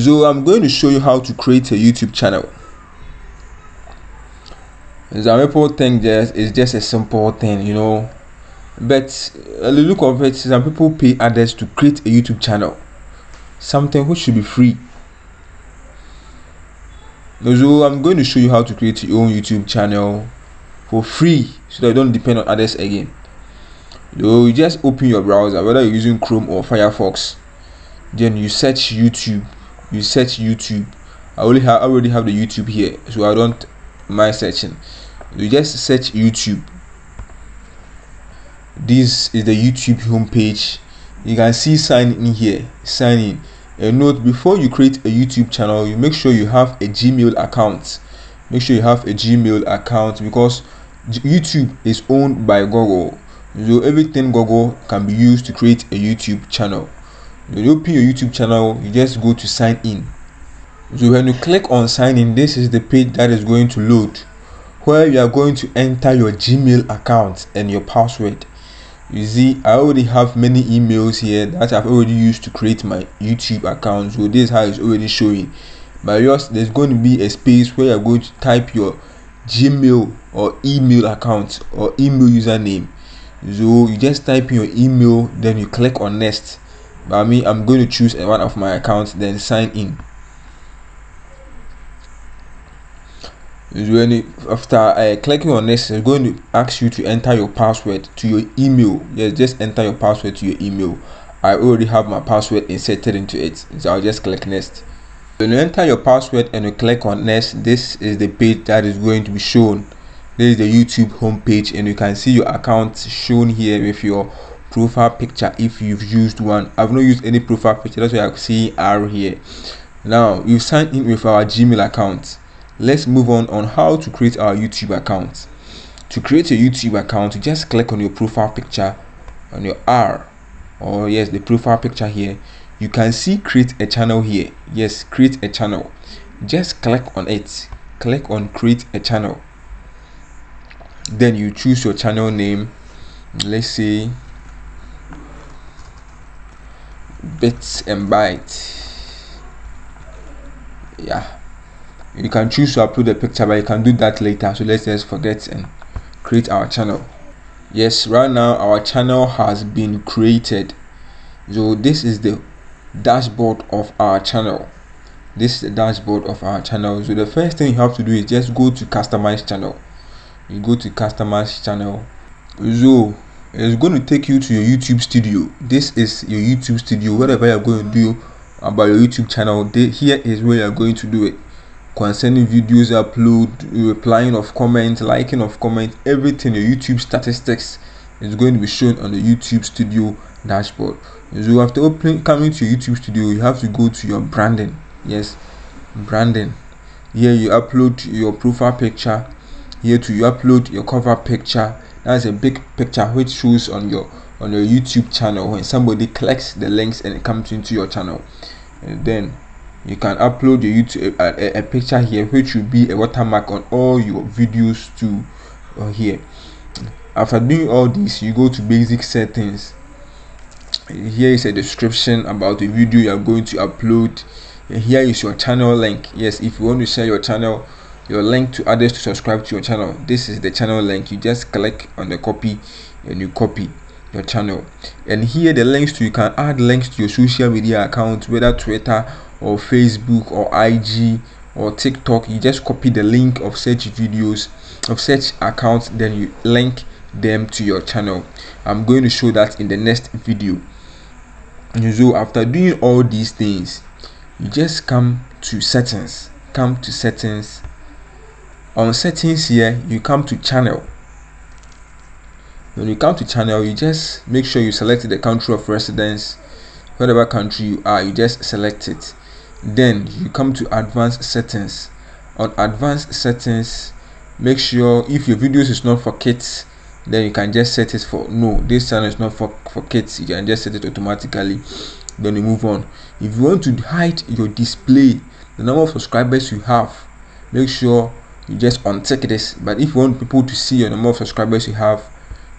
so i'm going to show you how to create a youtube channel. Some people think just it's just a simple thing you know. But a the look of it some people pay others to create a youtube channel. Something which should be free. So i'm going to show you how to create your own youtube channel for free so that you don't depend on others again. So you just open your browser whether you're using chrome or firefox. Then you search youtube you search youtube. I already have I already have the youtube here so i don't mind searching. You just search youtube. This is the youtube homepage. You can see sign in here sign in. A note before you create a youtube channel you make sure you have a gmail account. Make sure you have a gmail account because youtube is owned by google. So everything google can be used to create a youtube channel when you open your youtube channel you just go to sign in. So when you click on sign in this is the page that is going to load where you are going to enter your gmail account and your password. You see i already have many emails here that i've already used to create my youtube account. So this is how it's already showing. But yours there's going to be a space where you're going to type your gmail or email account or email username. So you just type in your email then you click on next i mean i'm going to choose one of my accounts then sign in. When after uh, clicking on this it's going to ask you to enter your password to your email. Yes just enter your password to your email. I already have my password inserted into it so i'll just click next. When you enter your password and you click on next this is the page that is going to be shown. This is the youtube homepage and you can see your account shown here with your profile picture if you've used one. I've not used any profile picture. That's why i see r here. Now you've signed in with our gmail account. Let's move on on how to create our youtube account. To create a youtube account you just click on your profile picture on your r. Or yes the profile picture here. You can see create a channel here. Yes create a channel. Just click on it. Click on create a channel. Then you choose your channel name. Let's say bits and bytes. Yeah. You can choose to upload a picture but you can do that later. So let's just forget and create our channel. Yes right now our channel has been created. So this is the dashboard of our channel. This is the dashboard of our channel. So the first thing you have to do is just go to customize channel. You go to customize channel. So it's going to take you to your youtube studio. This is your youtube studio whatever you're going to do about your youtube channel here is where you're going to do it. Concerning videos upload replying of comments liking of comments everything your youtube statistics is going to be shown on the youtube studio dashboard. So after opening coming to your youtube studio you have to go to your branding. Yes branding. Here you upload your profile picture. Here to you upload your cover picture that's a big picture which shows on your on your youtube channel when somebody clicks the links and it comes into your channel. And then you can upload your youtube a, a, a picture here which will be a watermark on all your videos too uh, here. After doing all this you go to basic settings. Here is a description about the video you are going to upload. Here is your channel link. Yes if you want to share your channel your link to others to subscribe to your channel. This is the channel link. You just click on the copy and you copy your channel. And here the links to you can add links to your social media account whether twitter or facebook or ig or tiktok. You just copy the link of such videos of such accounts then you link them to your channel. I'm going to show that in the next video. And so after doing all these things you just come to settings come to settings on settings here you come to channel. When you come to channel you just make sure you select the country of residence whatever country you are you just select it. Then you come to advanced settings. On advanced settings make sure if your videos is not for kids then you can just set it for no this channel is not for for kids you can just set it automatically. Then you move on. If you want to hide your display the number of subscribers you have make sure you just untick this. But if you want people to see your number of subscribers you have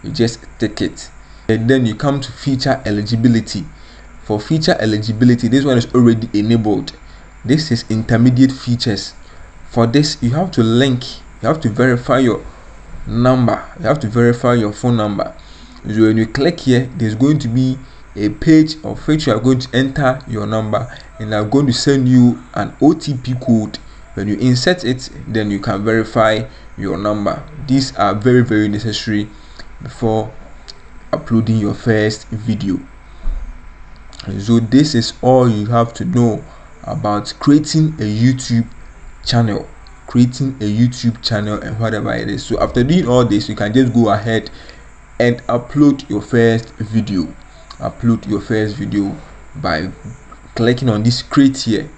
you just tick it. And then you come to feature eligibility. For feature eligibility this one is already enabled. This is intermediate features. For this you have to link you have to verify your number you have to verify your phone number. So when you click here there's going to be a page of which you are going to enter your number and i'm going to send you an otp code when you insert it then you can verify your number. These are very very necessary before uploading your first video. So this is all you have to know about creating a youtube channel creating a youtube channel and whatever it is. So after doing all this you can just go ahead and upload your first video. Upload your first video by clicking on this create here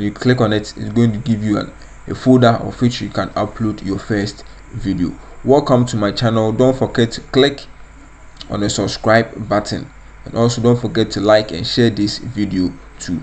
you click on it it's going to give you an, a folder of which you can upload your first video. Welcome to my channel. Don't forget to click on the subscribe button. And also don't forget to like and share this video too